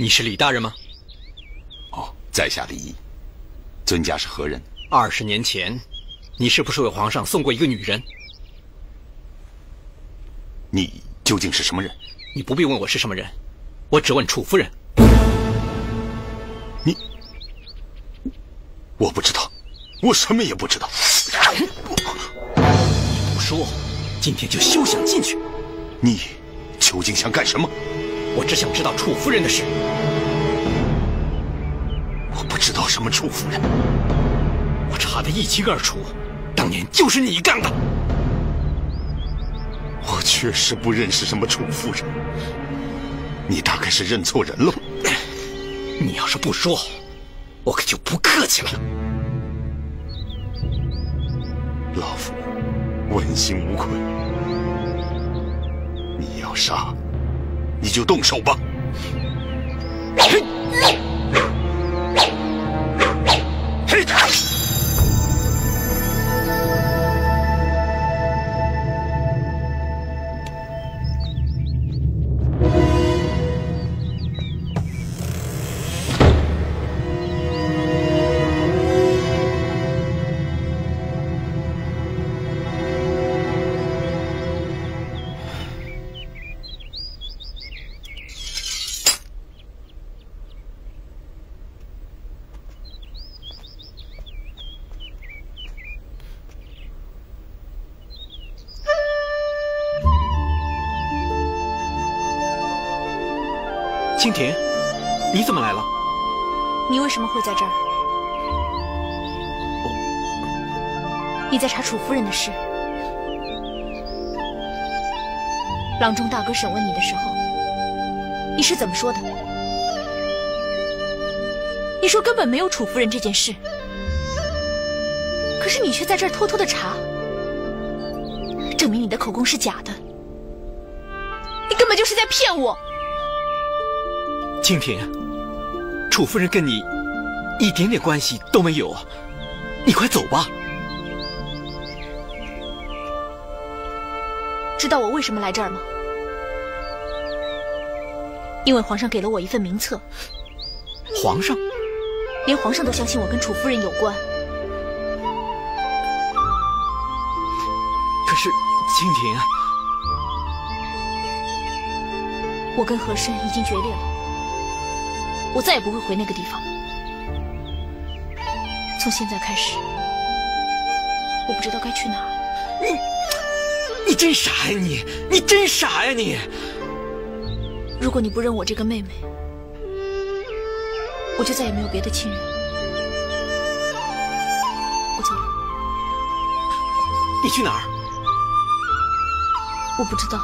你是李大人吗？哦，在下李毅，尊家是何人？二十年前，你是不是为皇上送过一个女人？你究竟是什么人？你不必问我是什么人，我只问楚夫人。你，我不知道，我什么也不知道。你不说，今天就休想进去。你究竟想干什么？我只想知道楚夫人的事。我不知道什么楚夫人，我查得一清二楚，当年就是你干的。我确实不认识什么楚夫人，你大概是认错人了。你要是不说，我可就不客气了。老夫问心无愧，你要杀，你就动手吧。嘿，嘿。青田，你怎么来了？你为什么会在这儿？你在查楚夫人的事。郎中大哥审问你的时候，你是怎么说的？你说根本没有楚夫人这件事，可是你却在这儿偷偷的查，证明你的口供是假的。你根本就是在骗我。青田，楚夫人跟你一点点关系都没有，你快走吧。知道我为什么来这儿吗？因为皇上给了我一份名册。皇上？连皇上都相信我跟楚夫人有关。可是，青田，我跟和珅已经决裂了。我再也不会回那个地方了。从现在开始，我不知道该去哪儿。你，你真傻呀！你，你真傻呀！你。如果你不认我这个妹妹，我就再也没有别的亲人。我走了。你去哪儿？我不知道。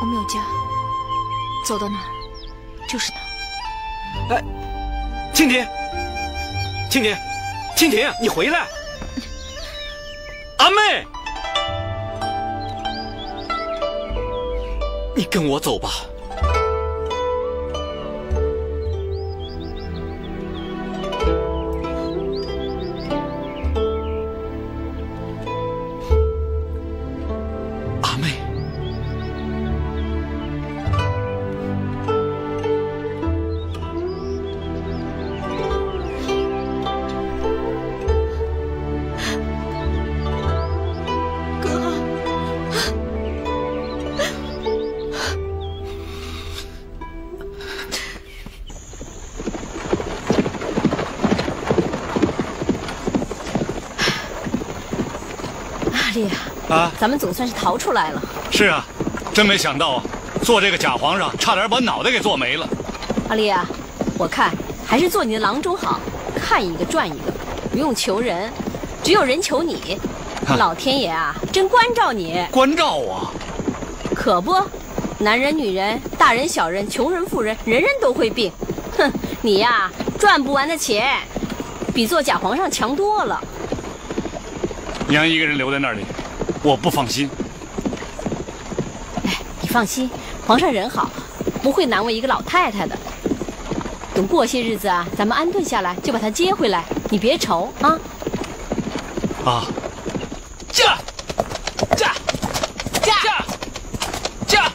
我没有家，走到哪儿。哎，蜻蜓，蜻蜓，蜻蜓，你回来！阿妹，你跟我走吧。啊，咱们总算是逃出来了。是啊，真没想到啊，做这个假皇上差点把脑袋给做没了。阿丽啊，我看还是做你的郎中好，看一个赚一个，不用求人，只有人求你。老天爷啊，真关照你。关照我？可不，男人、女人、大人、小人、穷人、富人，人人都会病。哼，你呀，赚不完的钱，比做假皇上强多了。娘一个人留在那里，我不放心。哎，你放心，皇上人好，不会难为一个老太太的。等过些日子啊，咱们安顿下来，就把她接回来，你别愁啊。啊，驾，驾，驾，驾，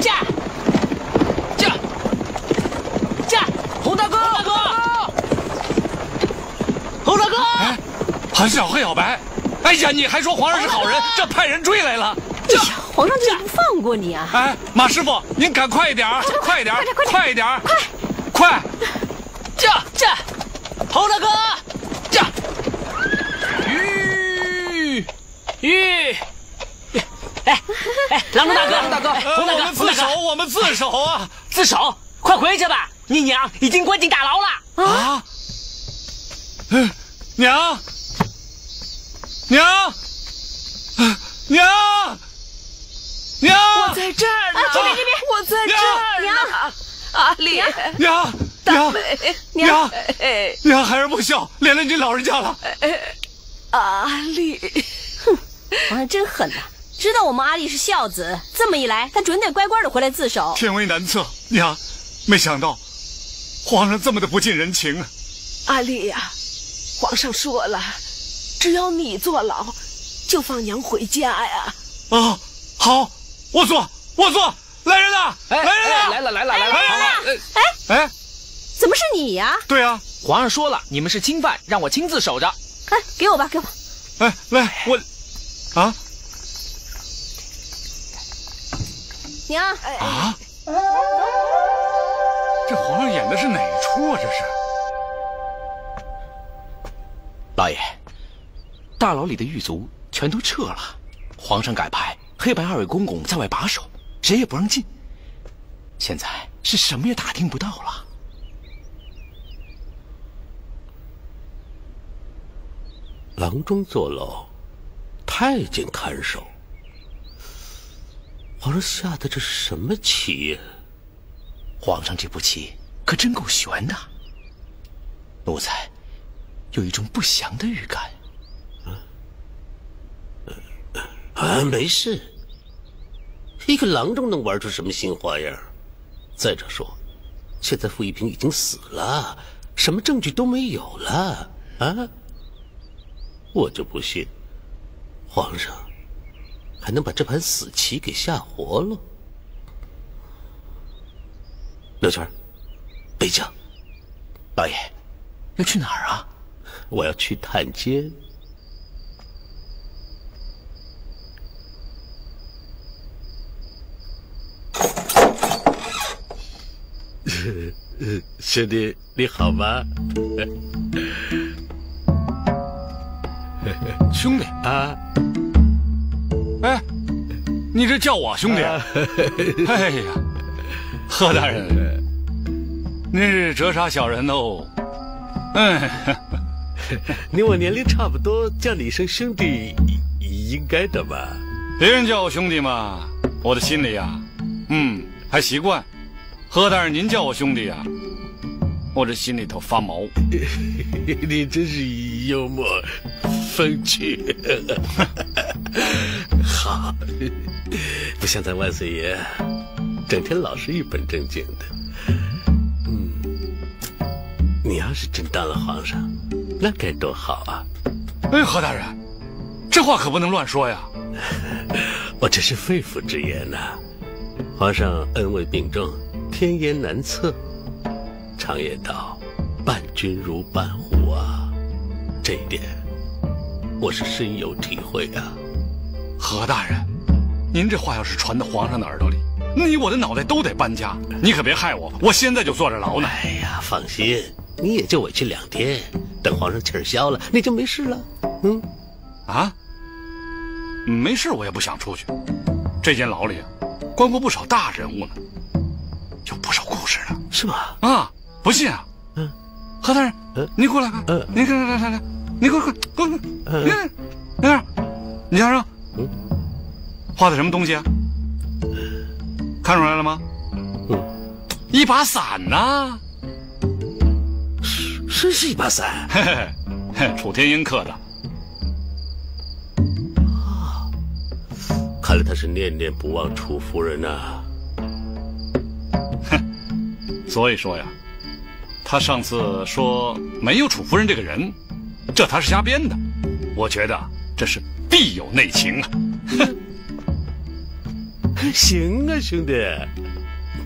驾，驾，驾，洪大哥，洪大哥，洪大哥！哎，还是小黑小白。哎呀，你还说皇上是好人，这派人追来了。这皇上就不放过你啊！哎，马师傅，您赶快一点儿，快一点儿，快点快点快一点儿，快快！这这，侯大哥，驾，吁吁，哎哎，郎中大哥，大哥侯大哥，我们自首，我们自首啊！自首，快回去吧，你娘已经关进大牢了。啊！嗯，娘，娘，娘，娘，我在这儿呢，啊这边这边我在这儿呢，阿丽，娘，大娘，美，娘，哎，娘，孩儿不孝，连累您老人家了。阿丽，哼皇上真狠呐、知道我们阿丽是孝子，这么一来，他准得乖乖的回来自首。天威难测，娘，没想到皇上这么的不近人情啊！阿丽呀，皇上说了，只要你坐牢，就放娘回家呀。啊，好，我坐，我坐。来人呐！哎来人呐！哎来了来了来了，来人呐！哎哎，怎么是你呀、对啊，皇上说了，你们是钦犯，让我亲自守着。哎，给我吧，给我。哎，来我，啊娘，啊！这皇上演的是哪出啊？这是？老爷，大牢里的狱卒全都撤了，皇上改派黑白二位公公在外把守，谁也不让进。现在是什么也打听不到了。郎中坐牢，太监看守，皇上下的这是什么棋呀？皇上这步棋可真够悬的，奴才有一种不祥的预感。啊，没事。一个郎中能玩出什么新花样？再者说，现在傅一平已经死了，什么证据都没有了啊！我就不信，皇上还能把这盘死棋给下活了。刘全，备驾。老爷，要去哪儿啊？我要去探监。兄弟，你好吗？兄弟啊，哎，你这叫我兄弟？哎呀，贺大人，您是折杀小人哦。嗯，你我年龄差不多，叫你一声兄弟，应该的吧？别人叫我兄弟嘛，我的心里呀，嗯，还习惯。贺大人，您叫我兄弟啊，我这心里头发毛。你真是幽默风趣，好，不像咱万岁爷，整天老是一本正经的。嗯，你要是真当了皇上，那该多好啊！哎，何大人，这话可不能乱说呀。我这是肺腑之言呐、皇上恩位并重，天言难测。常言道，伴君如伴虎啊，这一点我是深有体会啊。何大人，您这话要是传到皇上的耳朵里，你我的脑袋都得搬家。你可别害我，我现在就坐着牢呢。哎呀，放心，你也就委屈两天，等皇上气儿消了，你就没事了。嗯，啊，没事，我也不想出去。这间牢里啊，关过不少大人物呢，有不少故事呢。是吧？啊，不信啊？嗯，何大人，嗯，你过来看，嗯，你看看看看，你快快快快来看，你看，那样，你瞧瞧，嗯，画的什么东西啊？看出来了吗？嗯，一把伞呐，是是一把伞。嘿嘿嘿，楚天英刻的。看来他是念念不忘楚夫人呐、哼。所以说呀，他上次说没有楚夫人这个人，这他是瞎编的。我觉得这是必有内情啊。行啊，兄弟，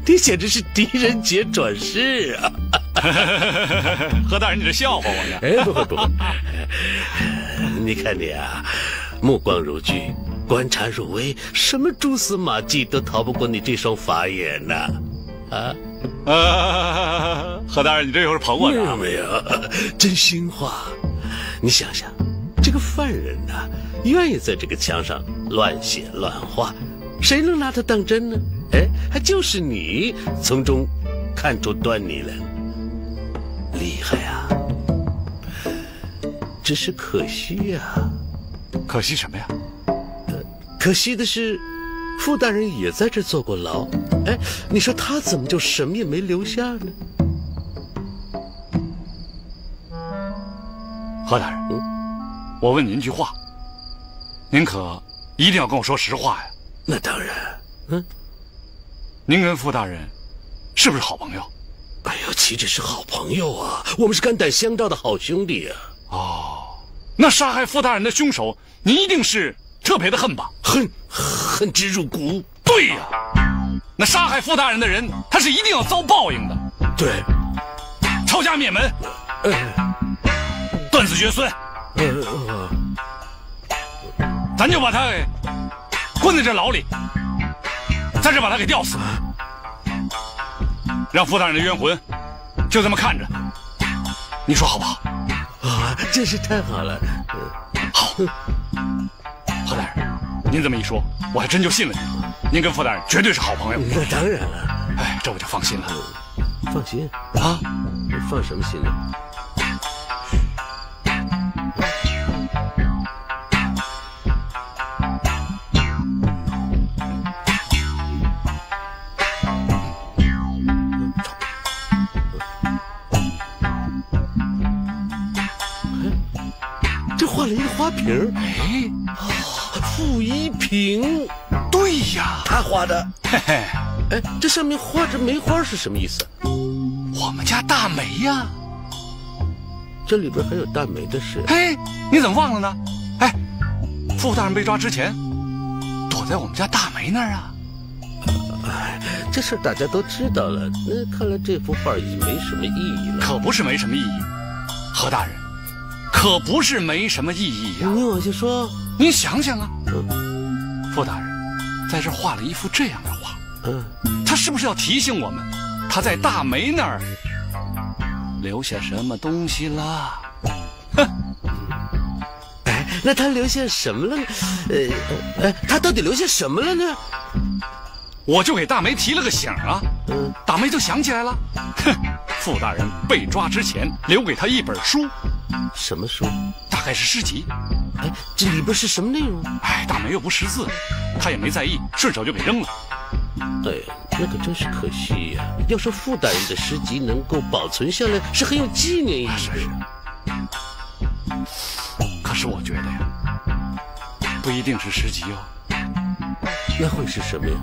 你简直是狄仁杰转世啊！何大人，你这笑话我呢？哎，不不不，你看你啊，目光如炬，观察入微，什么蛛丝马迹都逃不过你这双法眼呐！啊啊！何大人，你这又是捧我呢？没有，真心话。你想想，这个犯人呐，愿意在这个墙上乱写乱画，谁能拿他当真呢？哎，还就是你从中看出端倪来了，厉害啊！只是可惜呀，可惜什么呀？可惜的是，傅大人也在这坐过牢。哎，你说他怎么就什么也没留下呢？何大人，我问您一句话，您可一定要跟我说实话呀？那当然。嗯，您跟傅大人是不是好朋友？哎呦，岂止是好朋友啊，我们是肝胆相照的好兄弟啊！哦，那杀害傅大人的凶手，您一定是特别的恨吧？恨，恨之入骨。对呀，那杀害傅大人的人，他是一定要遭报应的。对，抄家灭门，断子绝孙。咱就把他给关在这牢里。在这把他给吊死，让傅大人的冤魂就这么看着，你说好不好？啊，真是太好了。好，何大人，您这么一说，我还真就信了您。您跟傅大人绝对是好朋友。那当然了。哎，这我就放心了。放心啊？放什么心呢？画了一个花瓶哎，傅一平，对呀，他画的。嘿嘿，哎，这上面画着梅花是什么意思？我们家大梅呀，这里边还有大梅的事。哎，你怎么忘了呢？哎，傅大人被抓之前，躲在我们家大梅那儿啊。哎，这事大家都知道了。那看来这幅画已经没什么意义了。可不是没什么意义，何大人。可不是没什么意义呀！你我就说，您想想啊，傅大人在这画了一幅这样的画，嗯，他是不是要提醒我们，他在大梅那儿留下什么东西了？哼！哎，那他留下什么了呢？呃，哎，他到底留下什么了呢？我就给大梅提了个醒啊，嗯，大梅就想起来了。哼，傅大人被抓之前留给他一本书。什么书？大概是诗集。哎，这里边是什么内容？哎，大梅又不识字，他也没在意，顺手就给扔了。哎，那可真是可惜呀。要说傅大人的诗集能够保存下来，是很有纪念意义的。是是。可是我觉得呀，不一定是诗集哦。那会是什么呀？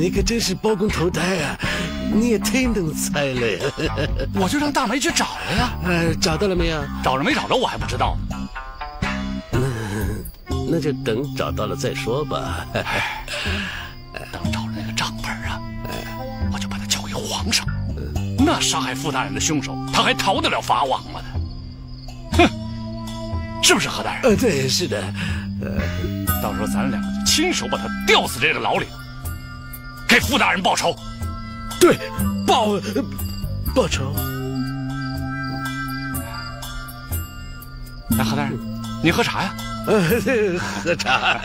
你可真是包公投胎啊！你也忒能猜了呀！我就让大梅去找了呀。呃，找到了没有？找着没找着我还不知道。嗯，那就等找到了再说吧。等找了那个账本啊，我就把它交给皇上。那杀害傅大人的凶手，他还逃得了法网吗？哼，是不是何大人？呃，对，是的。呃，到时候咱两个就亲手把他吊死这个牢里。给傅大人报仇，对，报报仇。来，何大人，你喝茶呀？喝茶。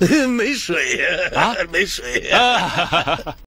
没水呀？啊，没水呀？